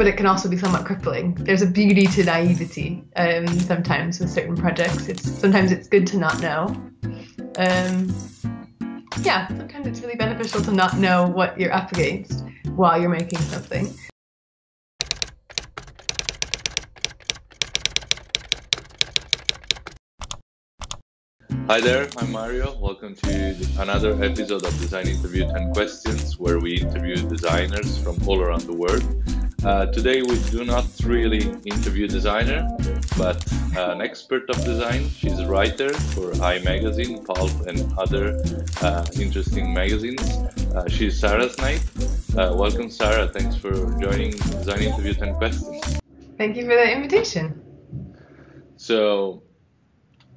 but it can also be somewhat crippling. There's a beauty to naivety um, sometimes with certain projects. It's sometimes it's good to not know. Um, yeah, sometimes it's really beneficial to not know what you're up against while you're making something. Hi there, I'm Mario. Welcome to another episode of Design Interview 10 Questions, where we interview designers from all around the world. Uh, today, we do not really interview designer, but uh, an expert of design. She's a writer for Eye Magazine, Pulp, and other uh, interesting magazines. Uh, she's Sarah Snaith. Uh, welcome, Sarah. Thanks for joining Design Interview 10 Questions. Thank you for the invitation. So,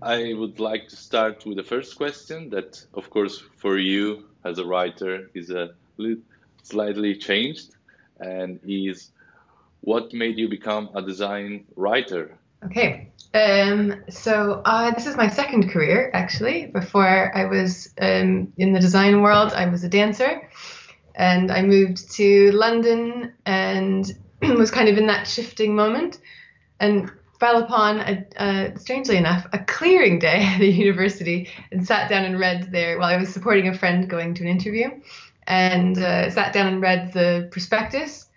I would like to start with the first question that, of course, for you as a writer is a slightly changed and is what made you become a design writer? Okay, um, so uh, this is my second career actually. Before I was um, in the design world, I was a dancer and I moved to London and was kind of in that shifting moment. And fell upon, a, strangely enough, a clearing day at the university and sat down and read there while I was supporting a friend going to an interview and uh, sat down and read the prospectus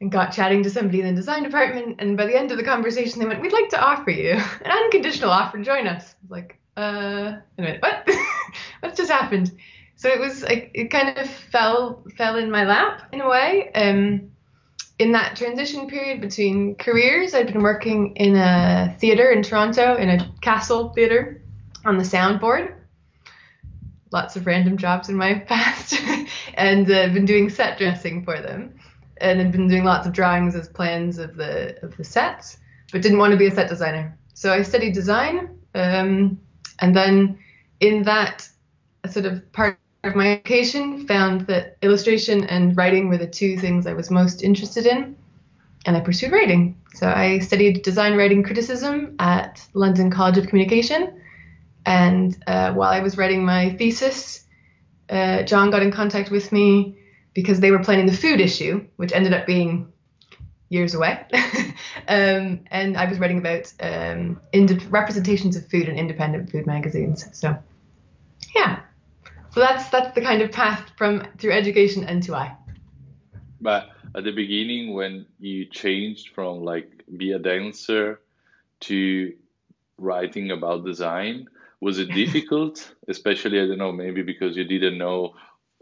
and got chatting to somebody in the design department. And by the end of the conversation, they went, We'd like to offer you an unconditional offer to join us. I was like, uh, a minute, what? What's just happened? So it was like, it kind of fell, fell in my lap in a way. Um, in that transition period between careers, I'd been working in a theater in Toronto, in a castle theater on the soundboard. Lots of random jobs in my past, and uh, been doing set dressing for them, and had been doing lots of drawings as plans of the of the sets, but didn't want to be a set designer. So I studied design, um, and then in that sort of part of my education found that illustration and writing were the two things I was most interested in, and I pursued writing. So I studied design writing criticism at London College of Communication, and uh, while I was writing my thesis, uh, John got in contact with me because they were planning the food issue, which ended up being years away. um, and I was writing about um, ind- representations of food in independent food magazines. So, yeah, so that's that's the kind of path from through education and to Eye. But at the beginning, when you changed from like be a dancer to writing about design, was it difficult? Especially, I don't know, maybe because you didn't know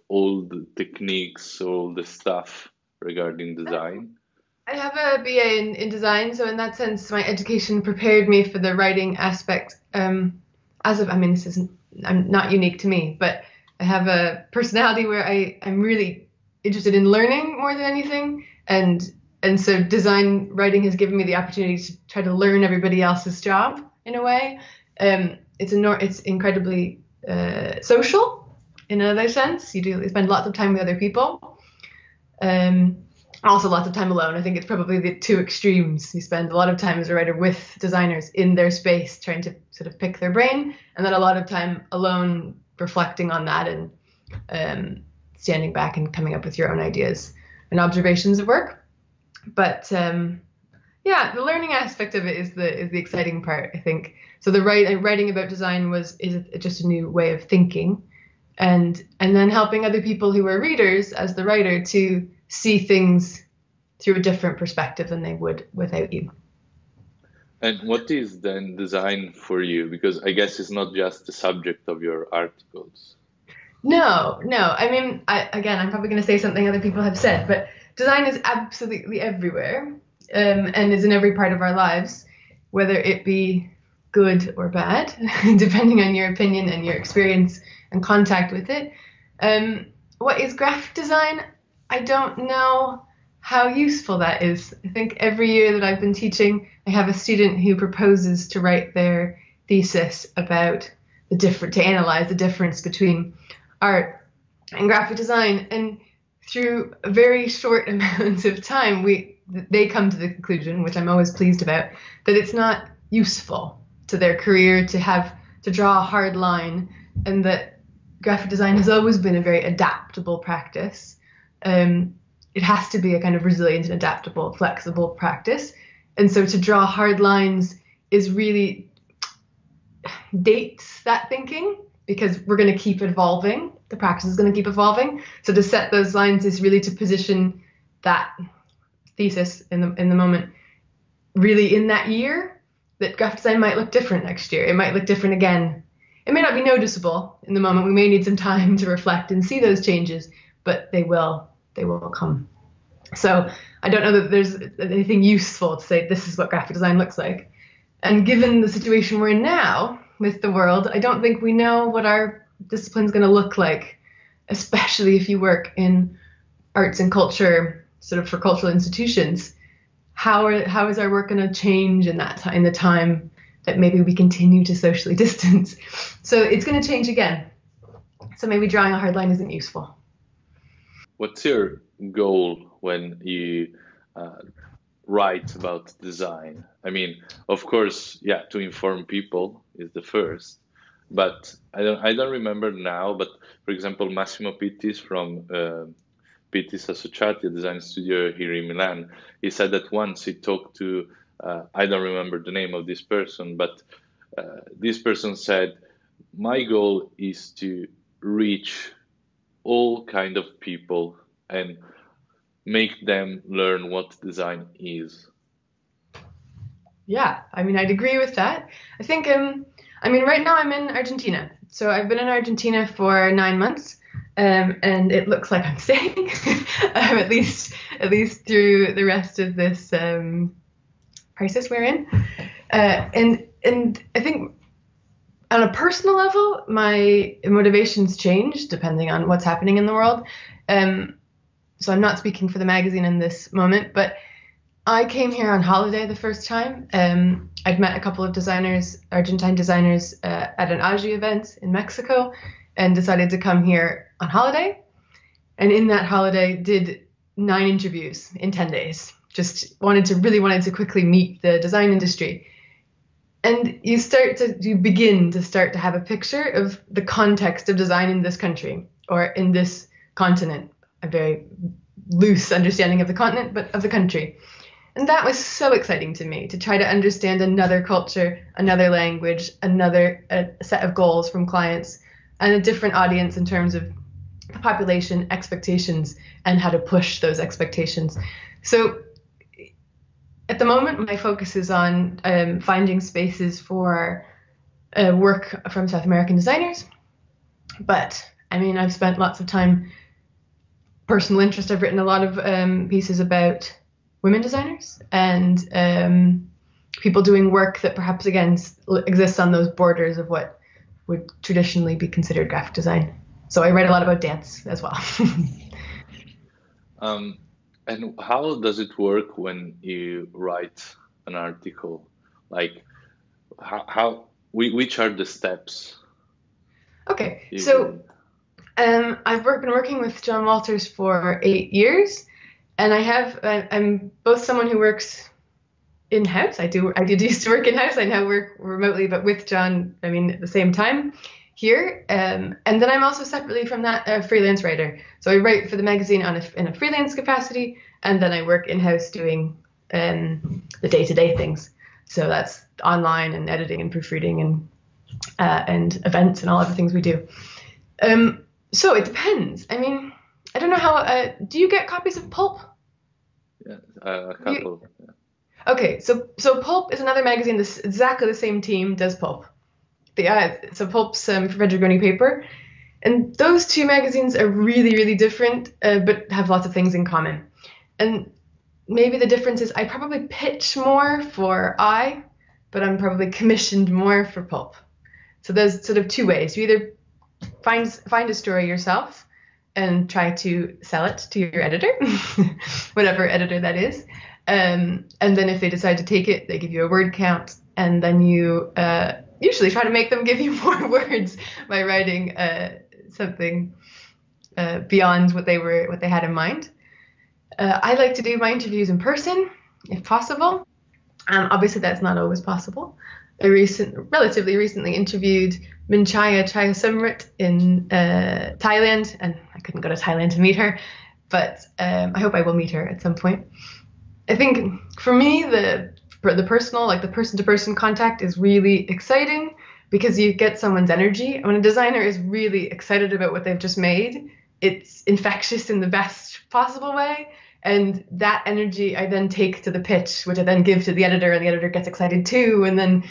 all the techniques, all the stuff regarding design. I have a BA in, in design, so in that sense, my education prepared me for the writing aspect. Um, as of, I mean, this isn't, I'm not unique to me, but I have a personality where I I'm really interested in learning more than anything, and and so design writing has given me the opportunity to try to learn everybody else's job in a way. Um, it's a it's incredibly uh, social in another sense. You do spend lots of time with other people. Um, also lots of time alone. I think it's probably the two extremes. You spend a lot of time as a writer with designers in their space, trying to sort of pick their brain, and then a lot of time alone reflecting on that and um, standing back and coming up with your own ideas and observations of work. But um, yeah, the learning aspect of it is the is the exciting part, I think. So the write, writing about design was is just a new way of thinking, and and then helping other people who are readers as the writer to see things through a different perspective than they would without you. And what is then design for you? Because I guess it's not just the subject of your articles. No, no. I mean, I, again, I'm probably going to say something other people have said, but design is absolutely everywhere um, and is in every part of our lives, whether it be good or bad, depending on your opinion and your experience and contact with it. Um, what is graphic design? I don't know how useful that is. I think every year that I've been teaching, I have a student who proposes to write their thesis about the different to analyze the difference between art and graphic design and through a very short amount of time we they come to the conclusion which I'm always pleased about that it's not useful to their career to have to draw a hard line and that graphic design has always been a very adaptable practice um, it has to be a kind of resilient and adaptable, flexible practice. And so to draw hard lines is really dates that thinking because we're going to keep evolving. The practice is going to keep evolving. So to set those lines is really to position that thesis in the in the moment really in that year that graphic design might look different next year. It might look different again. It may not be noticeable in the moment. We may need some time to reflect and see those changes, but they will they will come. So I don't know that there's anything useful to say this is what graphic design looks like. And given the situation we're in now with the world, I don't think we know what our discipline is going to look like, especially if you work in arts and culture, sort of for cultural institutions. How are how is our work going to change in that in the time that maybe we continue to socially distance? So it's going to change again. So maybe drawing a hard line isn't useful. What's your goal when you uh, write about design? I mean, of course, yeah, to inform people is the first, but I don't I don't remember now. But for example, Massimo Pitis from uh, Pitis Associati, design studio here in Milan, he said that once he talked to I don't remember the name of this person, but uh, this person said, "My goal is to reach all kind of people and make them learn what design is. Yeah, I mean, I'd agree with that. I think, um, I mean, right now I'm in Argentina. So I've been in Argentina for nine months, um, and it looks like I'm staying, um, at least at least through the rest of this um, crisis we're in. Uh, and and I think on a personal level, my motivations change depending on what's happening in the world. Um, so I'm not speaking for the magazine in this moment, but I came here on holiday the first time. Um, I'd met a couple of designers, Argentine designers, uh, at an AGI event in Mexico, and decided to come here on holiday. And in that holiday, did nine interviews in 10 days. Just wanted to really wanted to quickly meet the design industry. And you start to you begin to start to have a picture of the context of design in this country or in this continent a very loose understanding of the continent, but of the country. And that was so exciting to me to try to understand another culture, another language, another uh, set of goals from clients, and a different audience in terms of the population expectations and how to push those expectations. So at the moment, my focus is on um, finding spaces for uh, work from South American designers. But I mean, I've spent lots of time personal interest, I've written a lot of um, pieces about women designers and um, people doing work that perhaps again exists on those borders of what would traditionally be considered graphic design. So I write a lot about dance as well. um, and how does it work when you write an article? Like, how, how which are the steps? Okay, so um, I've work, been working with John Walters for eight years, and I have uh, I'm both someone who works in house. I do I did used to work in house. I now work remotely, but with John, I mean at the same time here. Um, and then I'm also separately from that a freelance writer. So I write for the magazine on a, in a freelance capacity, and then I work in house doing um, the day to day things. So that's online and editing and proofreading and uh, and events and all of the things we do. Um, so it depends. I mean, I don't know how. Uh, do you get copies of Pulp? Yeah, uh, a couple. You, yeah. Okay, so so Pulp is another magazine. This exactly the same team does Pulp. The uh, so Pulp's um, for Fedrigoni paper, and those two magazines are really really different, uh, but have lots of things in common. And maybe the difference is I probably pitch more for Eye, but I'm probably commissioned more for Pulp. So there's sort of two ways. You either find find a story yourself and try to sell it to your editor, whatever editor that is. Um, and then if they decide to take it, they give you a word count, and then you uh, usually try to make them give you more words by writing uh, something uh, beyond what they were what they had in mind. Uh, I like to do my interviews in person, if possible. Um, obviously, that's not always possible. I recent, relatively recently interviewed Minchaya Chayasumrit in uh, Thailand, and I couldn't go to Thailand to meet her. but um, I hope I will meet her at some point. I think for me, the the personal, like the person to person contact, is really exciting because you get someone's energy. When a designer is really excited about what they've just made, it's infectious in the best possible way. And that energy I then take to the pitch, which I then give to the editor, and the editor gets excited too. And then,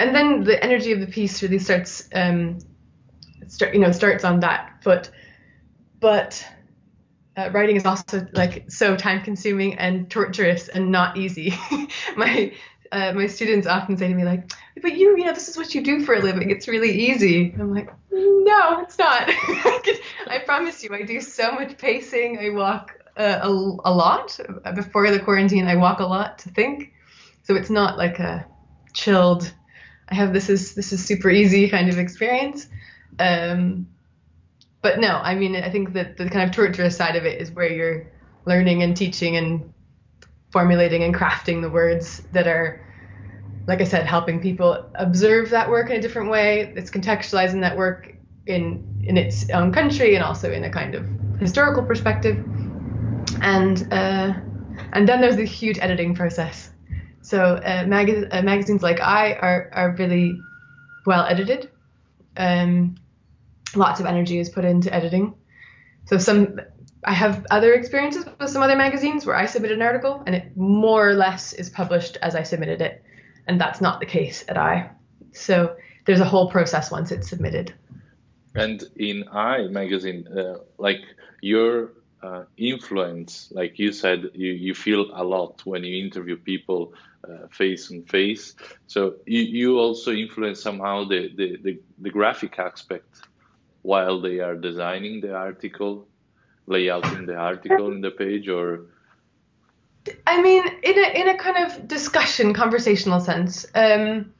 and then the energy of the piece really starts, um, start, you know, starts on that foot. But uh, writing is also like so time consuming and torturous and not easy. my uh, my students often say to me like, "But you, you know, this is what you do for a living. It's really easy." I'm like, "No, it's not. I promise you, I do so much pacing. I walk uh, a, a lot before the quarantine. I walk a lot to think, so it's not like a chilled. I have this is this is super easy kind of experience." Um, but no, I mean, I think that the kind of torturous side of it is where you're learning and teaching and formulating and crafting the words that are, like Eye said, helping people observe that work in a different way. It's contextualizing that work in in its own country and also in a kind of historical perspective. And uh, and then there's the huge editing process. So uh, mag- uh, magazines like I are are really well edited. Um, lots of energy is put into editing. So some I have other experiences with some other magazines where I submit an article and it more or less is published as I submitted it, and that's not the case at Eye. So there's a whole process once it's submitted. And in Eye magazine, uh, like your uh, influence, like you said, you, you feel a lot when you interview people uh, face and face. So you, you also influence somehow the, the, the, the graphic aspect while they are designing the article, layouting the article in the page, or? I mean, in a in a kind of discussion, conversational sense. Um,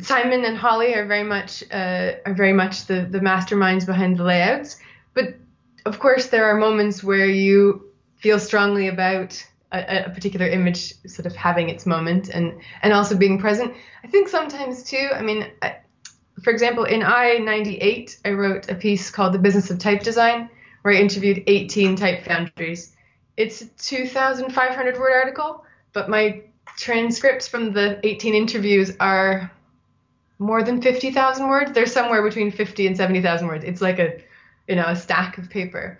Simon and Holly are very much uh, are very much the the masterminds behind the layouts, but of course there are moments where you feel strongly about a, a, particular image sort of having its moment and and also being present. I think sometimes too. I mean, I, for example, in I 98, I wrote a piece called The Business of Type Design, where Eye interviewed 18 type foundries. It's a 2,500 word article, but my transcripts from the 18 interviews are more than 50,000 words. They're somewhere between 50 and 70,000 words. It's like a, you know, a stack of paper.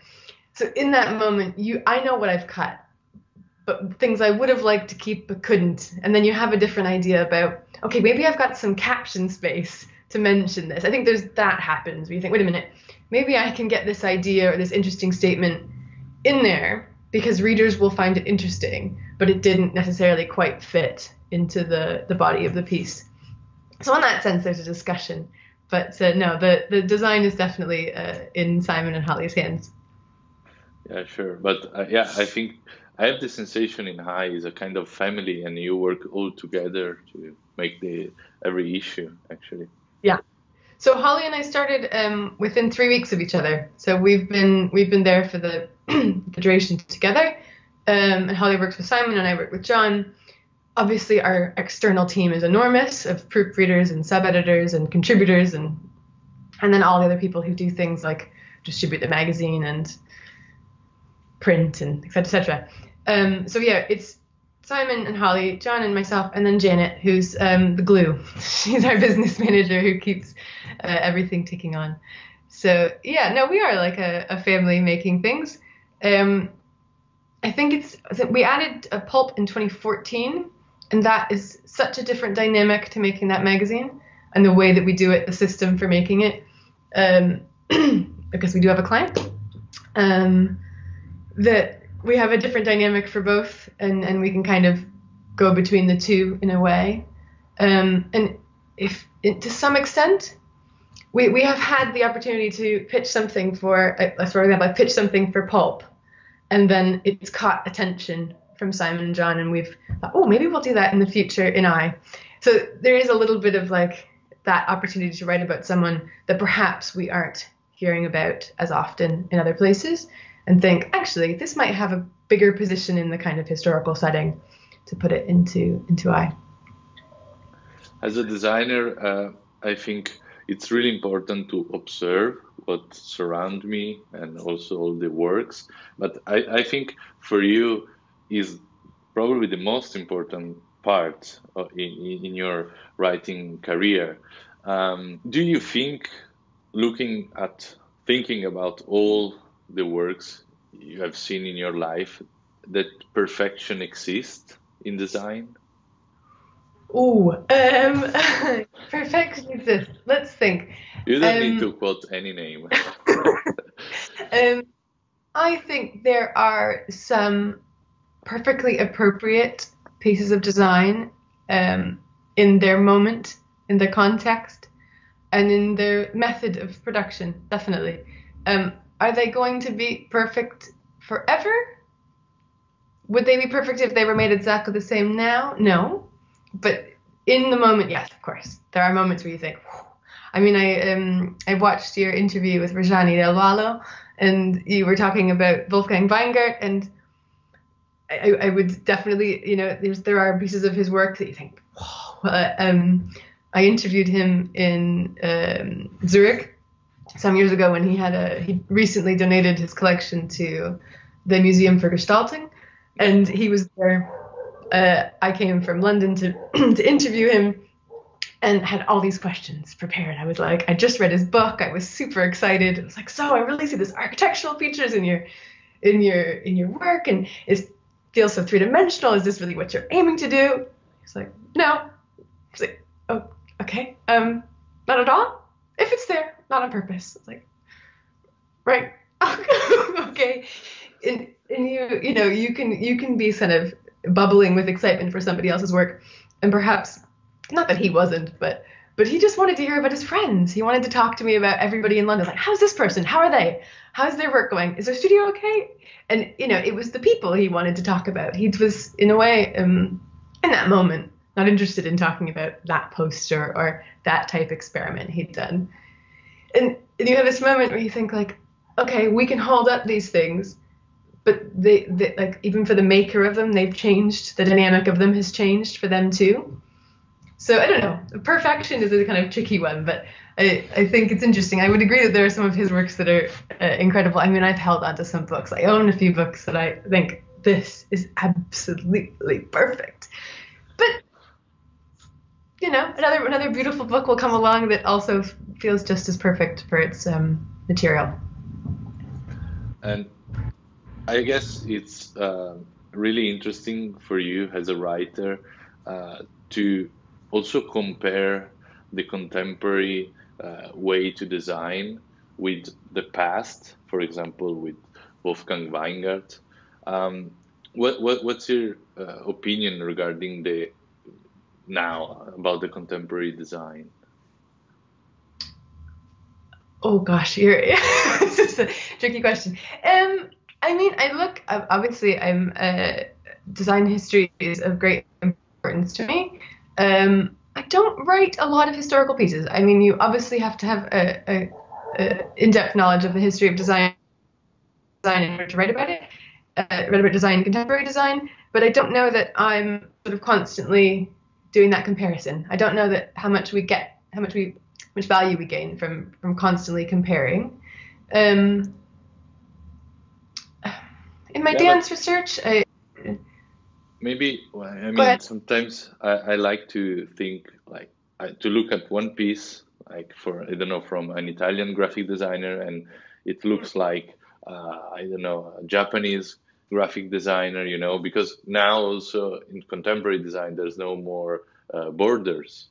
So in that moment, you, I know what I've cut, but things I would have liked to keep but couldn't. And then you have a different idea about, okay, maybe I've got some caption space to mention this. I think there's that happens you think, wait a minute, maybe I can get this idea or this interesting statement in there because readers will find it interesting, but it didn't necessarily quite fit into the, the body of the piece. So in that sense, there's a discussion. But uh, no, the, the design is definitely uh, in Simon and Holly's hands. Yeah, sure. But uh, yeah, I think I have the sensation in Eye is a kind of family, and you work all together to make the every issue actually. Yeah. So Holly and I started um, within three weeks of each other. So we've been we've been there for the, the duration together. Um, and Holly works with Simon and I work with John. Obviously, our external team is enormous of proofreaders and sub editors and contributors and and then all the other people who do things like distribute the magazine and print and etc. etc. Um, so yeah, it's Simon and Holly, John and myself, and then Janet, who's um, the glue. She's our business manager who keeps uh, everything ticking on. So yeah, no, we are like a, a family making things. Um, I think it's we added a pulp in 2014, and that is such a different dynamic to making that magazine and the way that we do it, the system for making it, um, because we do have a client. Um, that we have a different dynamic for both, and and we can kind of go between the two in a way. Um, and if to some extent, we we have had the opportunity to pitch something for, uh, for example, I pitched something for pulp, and then it's caught attention from Simon and John, and we've thought, oh, maybe we'll do that in the future in Eye. So there is a little bit of like that opportunity to write about someone that perhaps we aren't hearing about as often in other places and think actually this might have a bigger position in the kind of historical setting to put it into into Eye. As a designer, uh, I think it's really important to observe what surround me and also all the works. But I, I think for you is probably the most important part in, in your writing career. Um, do you think, looking at thinking about all the works you have seen in your life, that perfection exists in design? Oh, um, perfection exists. Let's think. You don't um, need to quote any name. um, I think there are some perfectly appropriate pieces of design um, in their moment, in their context, and in their method of production. Definitely. Um, are they going to be perfect forever? Would they be perfect if they were made exactly the same now? No. But in the moment, yes, of course. There are moments where you think, Whew. I mean, I um, I watched your interview with Rajani Del Vallo, and you were talking about Wolfgang Weingart, and I, I would definitely, you know, there are pieces of his work that you think. Uh, um, I interviewed him in um, Zurich some years ago when he had a he recently donated his collection to the Museum for Gestaltung, and he was there. Uh, I came from London to to interview him, and had all these questions prepared. I was like, I just read his book. I was super excited. I was like, so I really see this architectural features in your in your in your work, and it feels so three dimensional. Is this really what you're aiming to do? He's like, no. He's like, oh, okay, um, not at all. If it's there, not on purpose. It's like, right, okay. And, and you, you know, you can you can be kind of bubbling with excitement for somebody else's work, and perhaps not that he wasn't, but but he just wanted to hear about his friends. He wanted to talk to me about everybody in London. Like, how's this person? How are they? How's their work going? Is their studio okay? And you know, it was the people he wanted to talk about. He was, in a way, um, in that moment, not interested in talking about that poster or that type experiment he'd done and, you have this moment where you think like, okay, we can hold up these things, but they, they like even for the maker of them, they've changed. The dynamic of them has changed for them too. So I don't know. Perfection is a kind of tricky one, but I, I think it's interesting. I would agree that there are some of his works that are uh, incredible. I mean, I've held onto some books. I own a few books that I think this is absolutely perfect. You know, another another beautiful book will come along that also feels just as perfect for its um, material. And I guess it's uh, really interesting for you as a writer uh, to also compare the contemporary uh, way to design with the past, for example, with Wolfgang Weingart. Um, what, what, what's your uh, opinion regarding the now about the contemporary design? Oh gosh, you're this is a tricky question. Um, I mean, I look obviously I'm uh, design history is of great importance to me. Um, I don't write a lot of historical pieces. I mean, you obviously have to have a, a, a in-depth knowledge of the history of design, design in order to write about it. Uh, write about design, and contemporary design. But I don't know that I'm sort of constantly doing that comparison. I don't know that how much we get, how much we, much value we gain from from constantly comparing. Um, in my yeah, dance research, I, maybe I mean sometimes I, I like to think like I, to look at one piece like for I don't know from an Italian graphic designer and it looks like uh, I don't know a Japanese graphic designer, you know, because now also in contemporary design, there's no more uh, borders,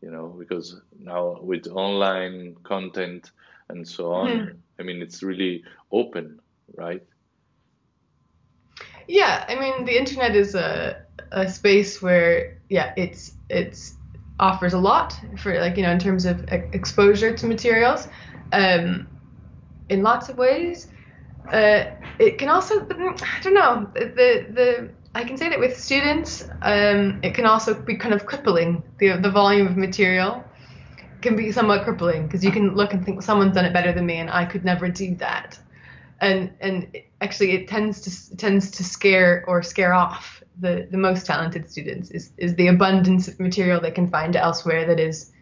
you know, because now with online content and so on, mm. I mean, it's really open, right? Yeah, I mean, the internet is a, a space where, yeah, it's it's offers a lot for like you know in terms of exposure to materials, um, in lots of ways uh, it can also I don't know the the I can say that with students um, it can also be kind of crippling the the volume of material can be somewhat crippling because you can look and think someone's done it better than me and I could never do that and and actually it tends to tends to scare or scare off the the most talented students is is the abundance of material they can find elsewhere that is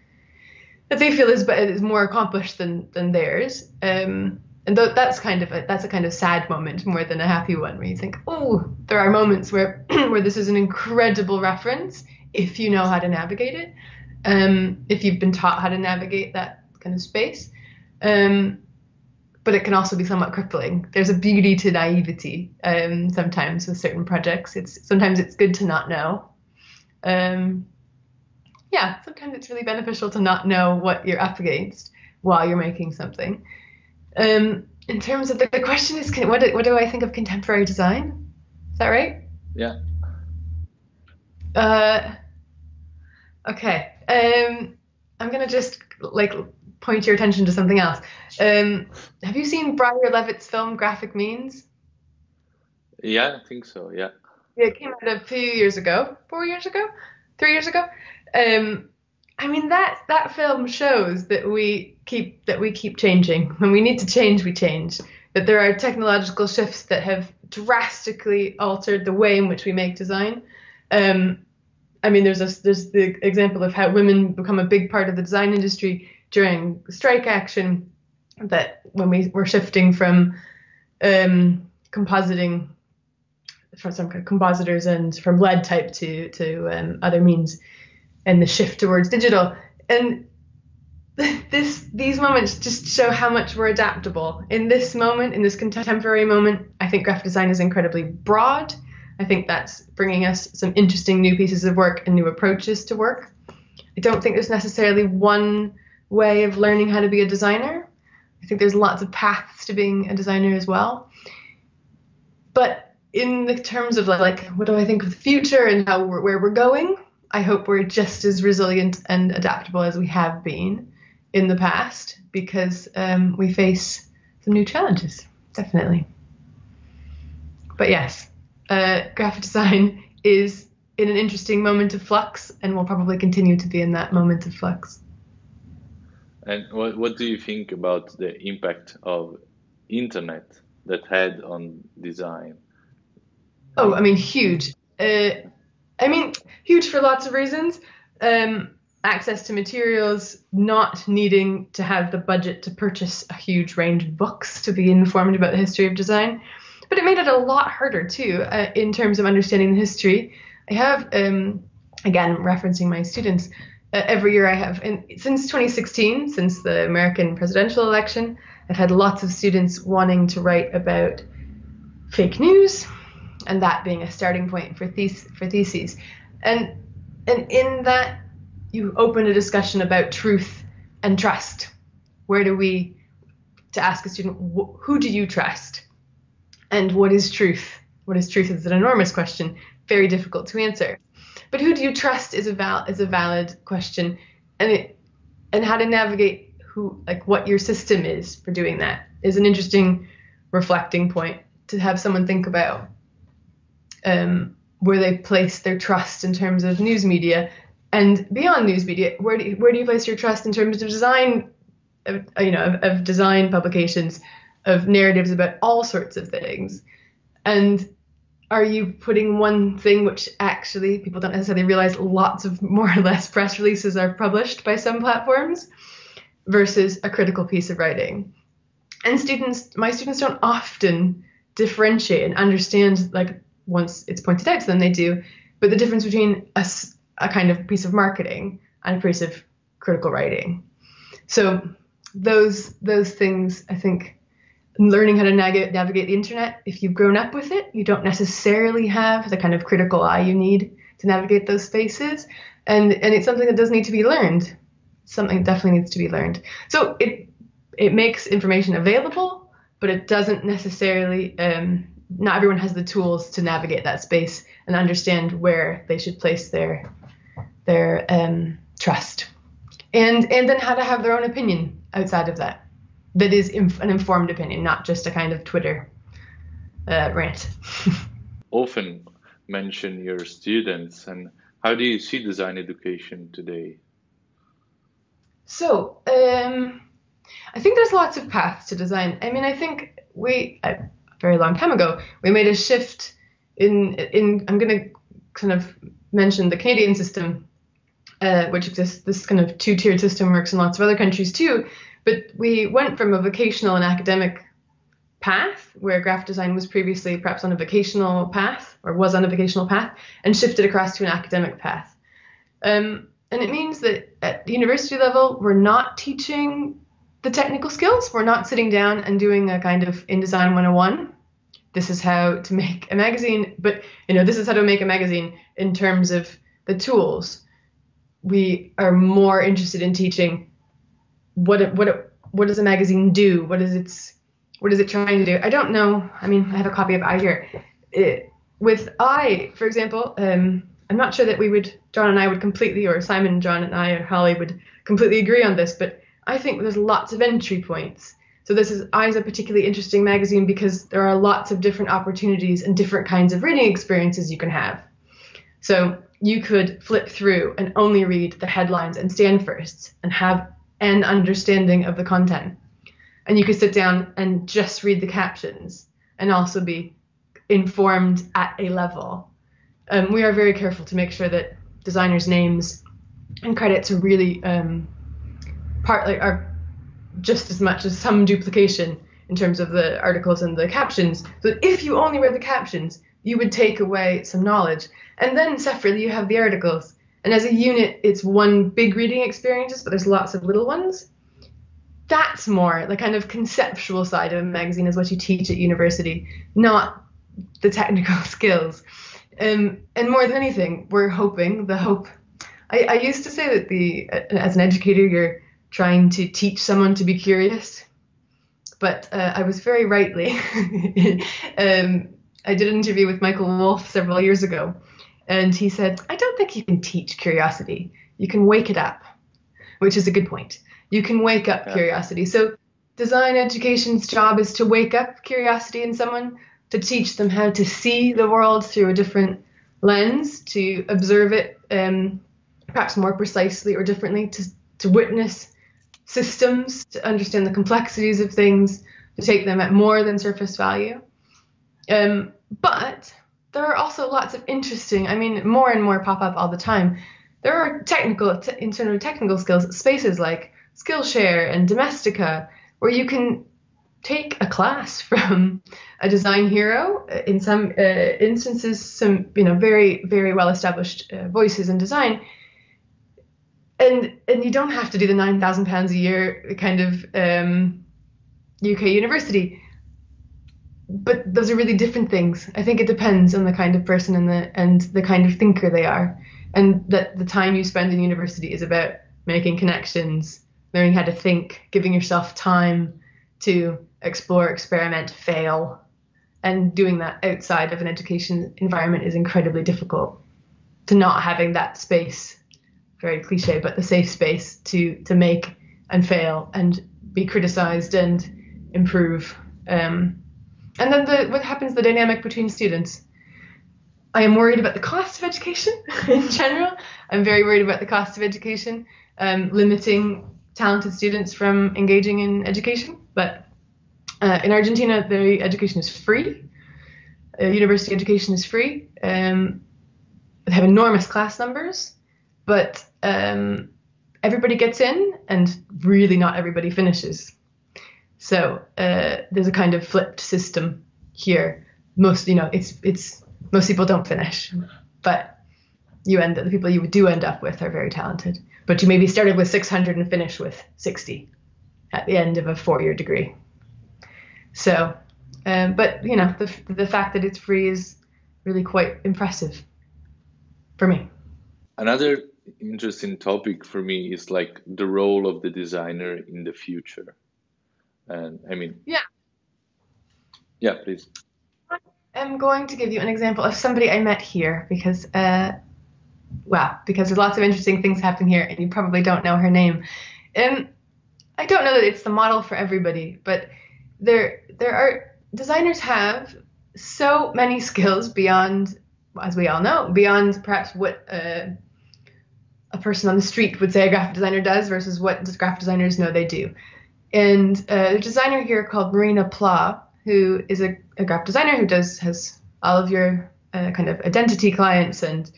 that they feel is is more accomplished than than theirs. Um, and th- that's kind of a, that's a kind of sad moment more than a happy one where you think, oh, there are moments where where this is an incredible reference if you know how to navigate it, um, if you've been taught how to navigate that kind of space. Um, but it can also be somewhat crippling. There's a beauty to naivety um, sometimes with certain projects. It's sometimes it's good to not know. Um, yeah, sometimes it's really beneficial to not know what you're up against while you're making something. Um, in terms of the, the question is, what do, what do I think of contemporary design? Is that right? Yeah. Uh, okay. Um, I'm gonna just like point your attention to something else. Um, have you seen Briar Levit's film Graphic Means? Yeah, I think so. Yeah. Yeah, it came out a few years ago, four years ago, three years ago. Um, I mean that that film shows that we keep that we keep changing. When we need to change, we change. That there are technological shifts that have drastically altered the way in which we make design. Um, I mean, there's a, there's the example of how women become a big part of the design industry during strike action. That when we were shifting from um, compositing from some kind of compositors and from lead type to to um, other means and the shift towards digital. And this these moments just show how much we're adaptable. In this moment, in this contemporary moment, I think graphic design is incredibly broad. I think that's bringing us some interesting new pieces of work and new approaches to work. I don't think there's necessarily one way of learning how to be a designer. I think there's lots of paths to being a designer as well. But in the terms of like, what do I think of the future and how we're, where we're going, I hope we're just as resilient and adaptable as we have been in the past because um, we face some new challenges, definitely. But yes, uh, graphic design is in an interesting moment of flux and will probably continue to be in that moment of flux. And what, what do you think about the impact of internet that had on design? Oh, I mean, huge. Uh, I mean, huge for lots of reasons. Um, access to materials, not needing to have the budget to purchase a huge range of books to be informed about the history of design. But it made it a lot harder too uh, in terms of understanding the history. I have, um, again, referencing my students, uh, every year I have, and since 2016, since the American presidential election, I've had lots of students wanting to write about fake news, and that being a starting point for, thes- for theses. And and in that you open a discussion about truth and trust. Where do we to ask a student wh- who do you trust? And what is truth? What is truth is an enormous question, very difficult to answer. But who do you trust is a val- is a valid question, and it and how to navigate who like what your system is for doing that is an interesting reflecting point to have someone think about um, where they place their trust in terms of news media and beyond news media where do you, where do you place your trust in terms of design of, uh, you know of, of design publications of narratives about all sorts of things and are you putting one thing which actually people don't necessarily realize lots of more or less press releases are published by some platforms versus a critical piece of writing and students my students don't often differentiate and understand like once it's pointed out to them, they do. But the difference between a, a kind of piece of marketing and a piece of critical writing. So those those things, I think, learning how to navigate, navigate the internet. If you've grown up with it, you don't necessarily have the kind of critical eye you need to navigate those spaces, and and it's something that does need to be learned. Something definitely needs to be learned. So it it makes information available, but it doesn't necessarily um, not everyone has the tools to navigate that space and understand where they should place their their um, trust, and and then how to have their own opinion outside of that. That is inf- an informed opinion, not just a kind of Twitter uh, rant. Often mention your students, and how do you see design education today? So, um, I think there's lots of paths to design. I mean, I think we. I, very long time ago, we made a shift in in I'm going to kind of mention the Canadian system uh, which exists. This kind of two-tiered system works in lots of other countries too. But we went from a vocational and academic path, where graphic design was previously perhaps on a vocational path or was on a vocational path, and shifted across to an academic path. Um, and it means that at the university level, we're not teaching the technical skills. We're not sitting down and doing a kind of InDesign 101. This is how to make a magazine, but you know, this is how to make a magazine in terms of the tools. We are more interested in teaching what it, what it, what does a magazine do? What is its what is it trying to do? I don't know. I mean, I have a copy of Eye here. It, with Eye, for example, um, I'm not sure that we would, John and I would completely, or Simon, John and I, or Holly would completely agree on this, but I think there's lots of entry points. So this is Eye is a particularly interesting magazine because there are lots of different opportunities and different kinds of reading experiences you can have. So you could flip through and only read the headlines and stand firsts and have an understanding of the content and you could sit down and just read the captions and also be informed at a level. Um, we are very careful to make sure that designers' names and credits are really um, part like are just as much as some duplication in terms of the articles and the captions. So if you only read the captions, you would take away some knowledge. And then separately, you have the articles. And as a unit, it's one big reading experience, but there's lots of little ones that's more the kind of conceptual side of a magazine is what you teach at university, not the technical skills. Um, and more than anything, we're hoping the hope. I, I used to say that the as an educator, you're trying to teach someone to be curious, but uh, I was very rightly. um, I did an interview with Michael Wolff several years ago, and he said, "I don't think you can teach curiosity. You can wake it up," which is a good point. You can wake up yeah. curiosity. So design education's job is to wake up curiosity in someone, to teach them how to see the world through a different lens, to observe it um, perhaps more precisely or differently, to, to witness systems, to understand the complexities of things, to take them at more than surface value. Um, but there are also lots of interesting, I mean, more and more pop up all the time. There are technical, t- in terms of technical skills, spaces like Skillshare and Domestika, where you can take a class from a design hero. In some uh, instances, some you know very very well established uh, voices in design, and and you don't have to do the nine thousand pounds a year kind of um, UK university. But those are really different things. I think it depends on the kind of person and the and the kind of thinker they are, and that the time you spend in university is about making connections learning how to think, giving yourself time to explore, experiment, fail. And doing that outside of an education environment is incredibly difficult. To not having that space, very cliche, but the safe space to to make and fail and be criticized and improve. Um, and then the, what happens the dynamic between students. I am worried about the cost of education in general. I'm very worried about the cost of education, um, limiting talented students from engaging in education. But uh, in Argentina, the education is free. Uh, university education is free. Um, they have enormous class numbers, but um, everybody gets in, and really not everybody finishes. So uh, there's a kind of flipped system here. Most, you know, it's it's most people don't finish, but you end up, the people you do end up with are very talented but you maybe started with 600 and finished with 60 at the end of a four-year degree. So, um, but you know, the the fact that it's free is really quite impressive for me. Another interesting topic for me is like the role of the designer in the future. And I mean, yeah, yeah, please. I'm going to give you an example of somebody I met here because uh, well, because there's lots of interesting things happening here, and you probably don't know her name. And I don't know that it's the model for everybody, but there there are designers have so many skills beyond, as we all know, beyond perhaps what a person on the street would say a graphic designer does versus what graphic designers know they do. And a designer here called Marina Pla, who is a, a graphic designer who does has all of your uh, kind of identity clients and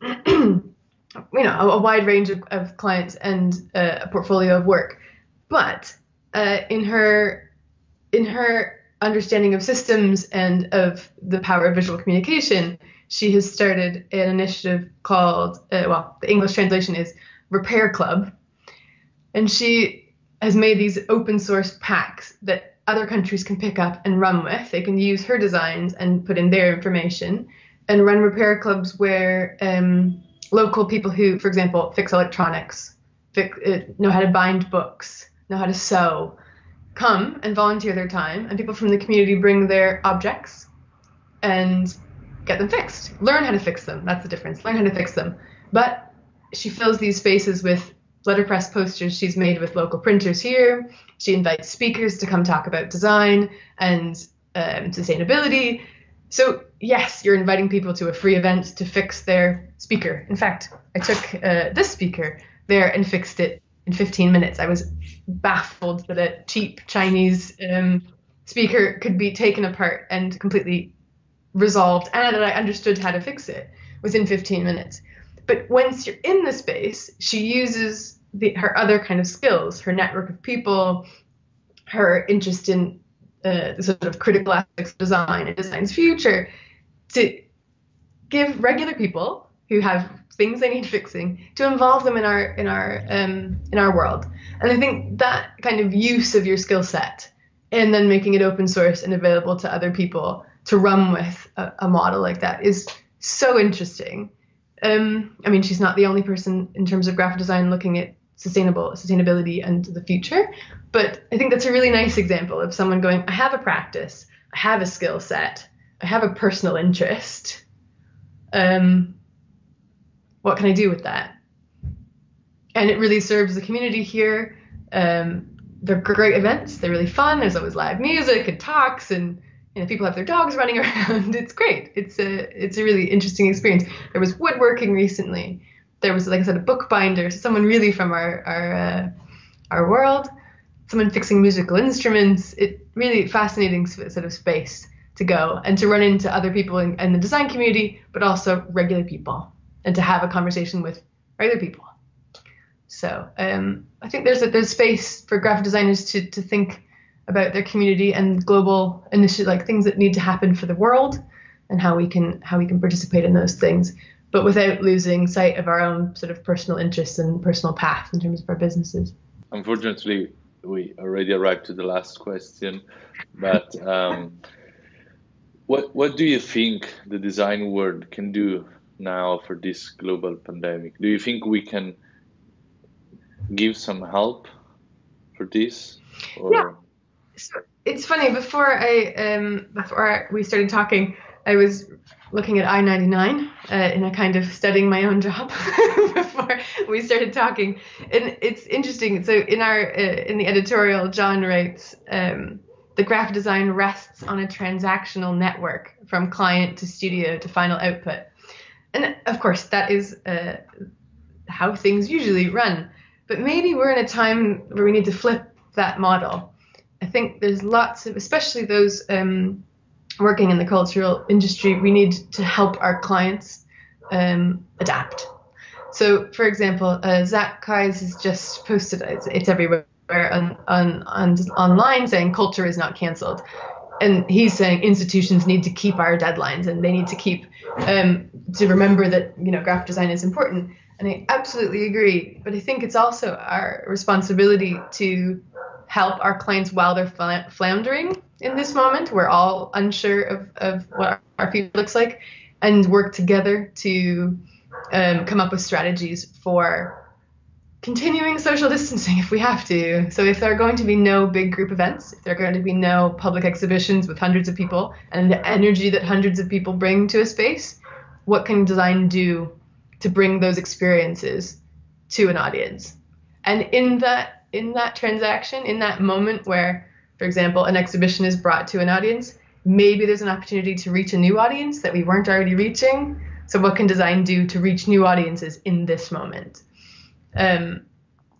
you know a, a wide range of, of clients and uh, a portfolio of work. But uh, in her in her understanding of systems and of the power of visual communication, she has started an initiative called uh, well the English translation is Repair Club, and she has made these open source packs that other countries can pick up and run with. They can use her designs and put in their information and run repair clubs where um, local people who, for example, fix electronics, fix, uh, know how to bind books, know how to sew, come and volunteer their time, and people from the community bring their objects and get them fixed. Learn how to fix them. That's the difference. Learn how to fix them. But she fills these spaces with letterpress posters she's made with local printers here. She invites speakers to come talk about design and um, sustainability. So, yes, you're inviting people to a free event to fix their speaker. In fact, I took uh, this speaker there and fixed it in 15 minutes. I was baffled that a cheap Chinese um, speaker could be taken apart and completely resolved, and that I understood how to fix it within 15 minutes. But once you're in the space, she uses the, her other kind of skills, her network of people, her interest in uh, sort of critical aspects of design and design's future, to give regular people who have things they need fixing to involve them in our in our um, in our world. And I think that kind of use of your skill set and then making it open source and available to other people to run with a, a model like that is so interesting. Um, I mean, she's not the only person in terms of graphic design looking at sustainable sustainability and the future, but I think that's a really nice example of someone going, I have a practice, I have a skill set, I have a personal interest. Um, what can I do with that? And it really serves the community here. Um, they're great events. They're really fun. There's always live music and talks, and you know, people have their dogs running around. It's great. It's a it's a really interesting experience. There was woodworking recently. There was, like I said, a bookbinder, someone really from our our uh, our world. Someone fixing musical instruments. It really fascinating sort of space to go and to run into other people in, in the design community, but also regular people and to have a conversation with regular people. So um, I think there's a, there's space for graphic designers to to think about their community and global initiative, like things that need to happen for the world, and how we can how we can participate in those things, but without losing sight of our own sort of personal interests and personal path in terms of our businesses. Unfortunately, we already arrived to the last question, but um, what what do you think the design world can do now for this global pandemic? Do you think we can give some help for this? Or? Yeah. So it's funny. Before I um, before we started talking, I was looking at Eye ninety nine uh, in a kind of studying my own job before we started talking, and it's interesting. So in our uh, in the editorial, John writes. Um, the graphic design rests on a transactional network from client to studio to final output and of course that is uh, how things usually run but maybe we're in a time where we need to flip that model i think there's lots of especially those um, working in the cultural industry we need to help our clients um, adapt. So for example uh, Zak Kyes has just posted it's, it's everywhere on, on, on online saying culture is not canceled and he's saying institutions need to keep our deadlines and they need to keep um, to remember that you know graphic design is important. And i absolutely agree but i think it's also our responsibility to help our clients while they're floundering in this moment we're all unsure of, of what our future looks like and work together to um, come up with strategies for continuing social distancing if we have to. So if there are going to be no big group events, if there are going to be no public exhibitions with hundreds of people and the energy that hundreds of people bring to a space, what can design do to bring those experiences to an audience? And in that in that transaction, in that moment where, for example, an exhibition is brought to an audience, maybe there's an opportunity to reach a new audience that we weren't already reaching. So what can design do to reach new audiences in this moment? um,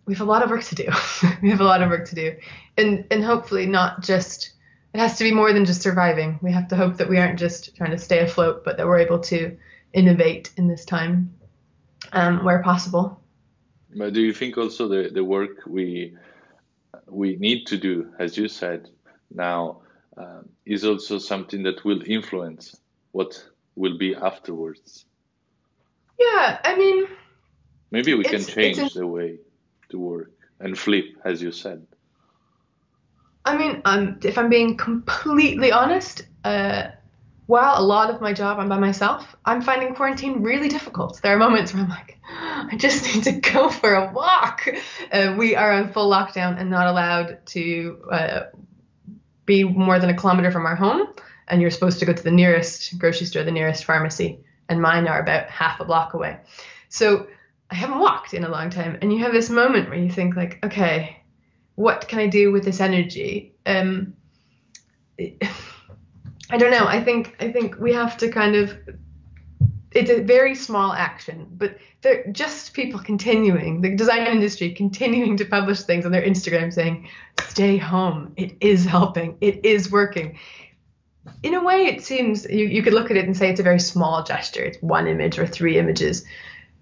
we have a lot of work to do. we have a lot of work to do, and and hopefully not just. It has to be more than just surviving. We have to hope that we aren't just trying to stay afloat, but that we're able to innovate in this time. um, where possible. But do you think also the, the work we we need to do, as you said now, uh, is also something that will influence what will be afterwards? Yeah, I mean, maybe we can change the way to work and flip, as you said. I mean, um, if I'm being completely honest, uh, while a lot of my job I'm by myself, I'm finding quarantine really difficult. There are moments where I'm like, I just need to go for a walk. Uh, we are on full lockdown and not allowed to uh, be more than a kilometer from our home. And you're supposed to go to the nearest grocery store, the nearest pharmacy, and mine are about half a block away. So I haven't walked in a long time. And you have this moment where you think, like, okay, what can I do with this energy? Um, I don't know. I think I think we have to kind of it's a very small action, but they're just people continuing, the design industry continuing to publish things on their Instagram saying, stay home. It is helping. It is working. In a way, it seems you, you could look at it and say it's a very small gesture. It's one image or three images.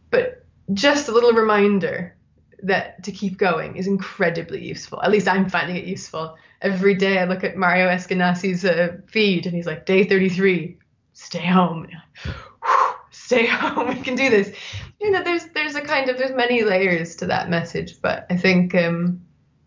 But just a little reminder that to keep going is incredibly useful. At least I'm finding it useful. Every day I look at Mario Eskenazi's uh, feed and he's like, day 33, stay home. Stay home. We can do this. You know, there's there's a kind of there's many layers to that message, but I think um,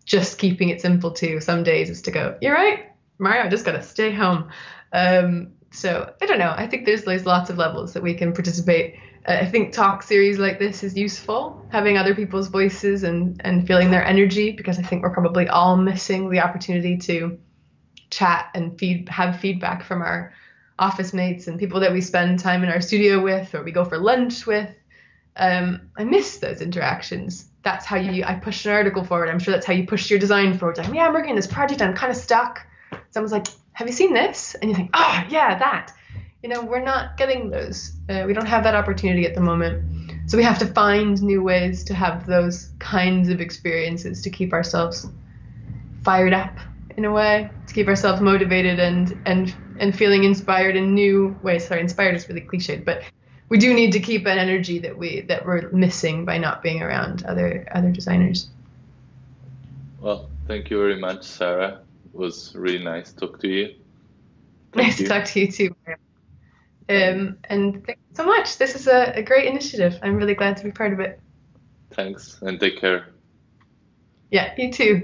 just keeping it simple too. Some days is to go, you're right, Mario. I just gotta stay home. Um, so I don't know. I think there's there's lots of levels that we can participate I think talk series like this is useful, having other people's voices and, and feeling their energy, because I think we're probably all missing the opportunity to chat and feed, have feedback from our office mates and people that we spend time in our studio with or we go for lunch with. Um, I miss those interactions. That's how you, I push an article forward. I'm sure that's how you push your design forward. Like, yeah, I'm working on this project. I'm kind of stuck. Someone's like, have you seen this? And you think, oh, yeah, that you know, we're not getting those. Uh, we don't have that opportunity at the moment. So we have to find new ways to have those kinds of experiences to keep ourselves fired up in a way, to keep ourselves motivated and and and feeling inspired in new ways. Sorry, inspired is really cliched, but we do need to keep an energy that we that we're missing by not being around other other designers. Well, thank you very much, Sarah. It was really nice to talk to you. Thank nice you. to talk to you too. Um, and thanks so much. This is a, a great initiative. I'm really glad to be part of it. Thanks and take care. Yeah, you too.